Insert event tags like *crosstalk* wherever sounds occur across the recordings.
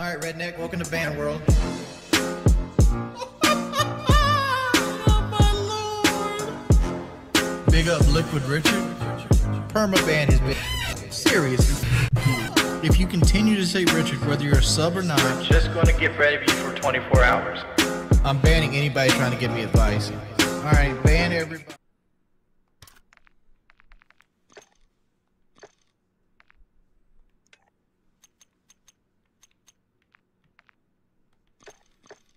All right, redneck, welcome to Band World. Big up Liquid Richard. Perma ban his bitch. Seriously. If you continue to say Richard, whether you're a sub or not, Just going to get ready for you for 24 hours. I'm banning anybody trying to give me advice. All right, ban everybody.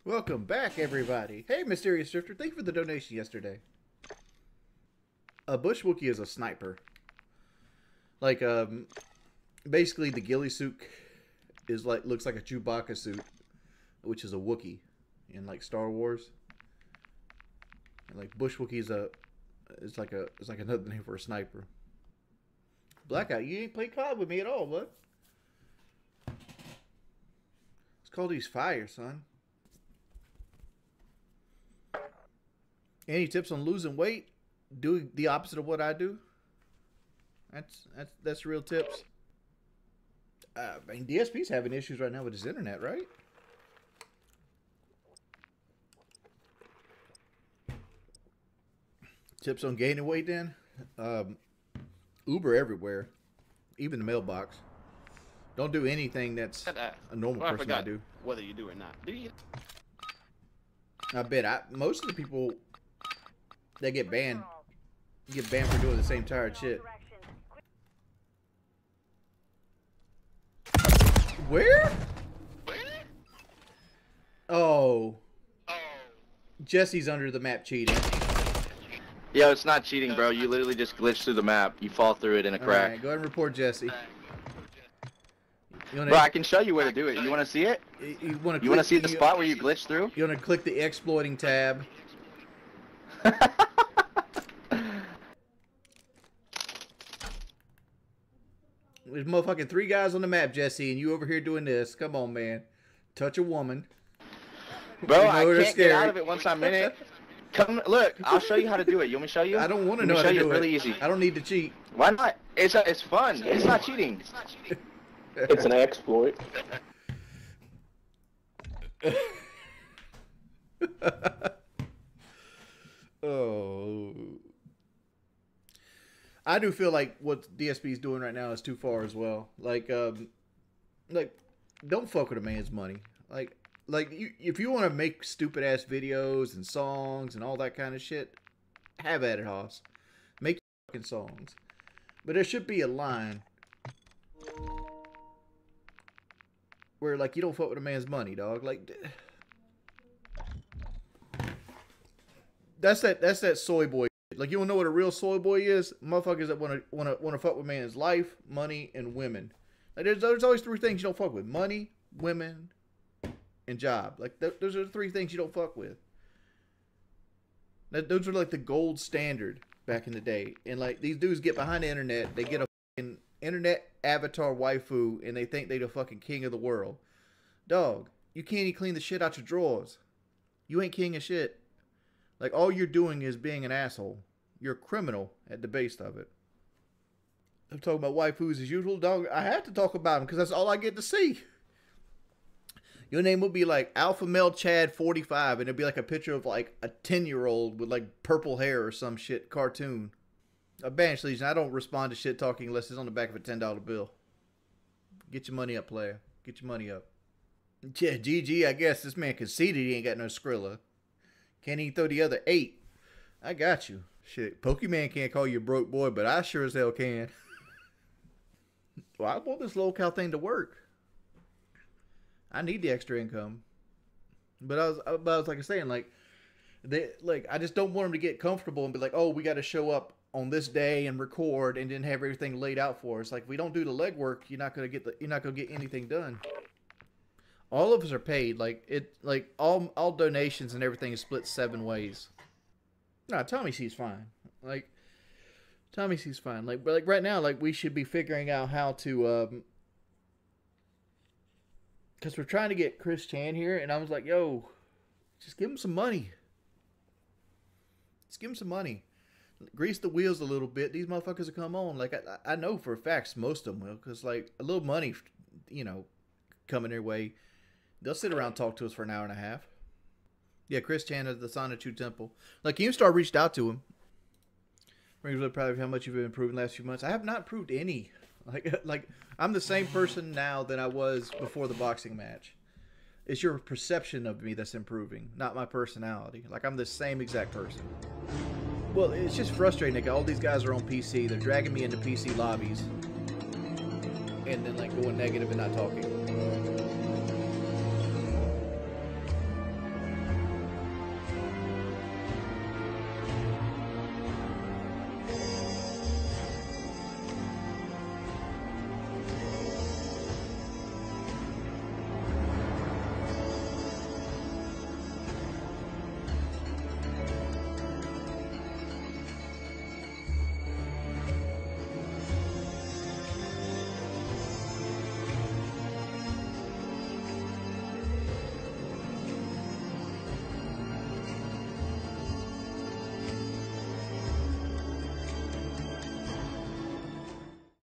Welcome back, everybody. Hey, Mysterious Drifter, thank you for the donation yesterday. A bush Wookie is a sniper. Like, um, basically the ghillie suit is like looks like a Chewbacca suit, which is a Wookie in like Star Wars. And like bush Wookie is a, it's like a, it's like another name for a sniper. Blackout, you ain't played COD with me at all, what? It's called these fire, son. Any tips on losing weight? Do the opposite of what I do. That's that's that's real tips. Uh, I mean, DSP's having issues right now with his internet, right? Tips on gaining weight, then. Um, Uber everywhere, even the mailbox. Don't do anything that's a normal Well, I person would do. whether you do or not. Do you? I bet I, most of the people that get banned You get banned for doing the same tired shit. Where? Oh, Oh. Jesse's under the map cheating. Yo, it's not cheating, bro. You literally just glitch through the map. You fall through it in a All crack. right, go ahead and report Jesse. You wanna, Bro, I can show you where to do it. You want to see it? you, you wanna You want to see the spot where you glitch through? You want to click the exploiting tab. *laughs* There's motherfucking three guys on the map, Jesse, and you over here doing this. Come on, man. Touch a woman. Bro, You know I can't get out of it once I'm in it. Come, look. I'll show you how to do it. You want me to show you? I don't want to Let me know how show to you. do It's really easy. I don't need to cheat. Why not? It's it's fun. It's not cheating. *laughs* It's an exploit. *laughs* oh. I do feel like what DSP is doing right now is too far as well. Like, um, like, don't fuck with a man's money. Like, like you, if you want to make stupid ass videos and songs and all that kind of shit, have at it, Hoss. Make your fucking songs, but there should be a line where like you don't fuck with a man's money, dog. Like. That's that. That's that soy boy. Like you don't know what a real soy boy is. Motherfuckers that want to want to want to fuck with man's life, money, and women. Like there's there's always three things you don't fuck with: money, women, and job. Like th- those are the three things you don't fuck with. That those are like the gold standard back in the day. And like these dudes get behind the internet, they get a fucking internet avatar waifu, and they think they the fucking king of the world. Dog, you can't even clean the shit out your drawers. You ain't king of shit. Like all you're doing is being an asshole. You're a criminal at the base of it. I'm talking about waifus as usual, dog. I have to talk about them because that's all I get to see. Your name would be like Alpha Male Chad 45, and it'd be like a picture of like a 10 year old with like purple hair or some shit cartoon. A banish legion. I don't respond to shit talking unless it's on the back of a $10 bill. Get your money up, player. Get your money up. Yeah, GG, I guess this man conceded he ain't got no Skrilla. Can't even throw the other eight. I got you. Shit, Pokemon can't call you a broke boy, but I sure as hell can. *laughs* well, I want this lolcow thing to work. I need the extra income. But I was, uh, but I was like I saying, like, they like I just don't want them to get comfortable and be like, oh, we got to show up on this day and record and then have everything laid out for us. Like, we don't do the legwork, you're not gonna get the, you're not gonna get anything done all of us are paid like it like all all donations and everything is split seven ways. No tommy sees fine. Like tommy sees fine. Like like right now like we should be figuring out how to um because we're trying to get chris chan here and i was like yo just give him some money. Just give him some money. Grease the wheels a little bit. These motherfuckers will come on. Like i, I know for a fact most of them will because like a little money you know coming their way They'll sit around and talk to us for an hour and a half. Yeah, Chris Chan at the Sonichu Temple. Like Keemstar reached out to him. Rings really proud of how much you've improved in the last few months. I have not improved any. *laughs* Like like I'm the same person now than I was before the boxing match. It's your perception of me that's improving, not my personality. Like I'm the same exact person. Well, it's just frustrating. Like all these guys are on PC. They're dragging me into PC lobbies, and then like going negative and not talking.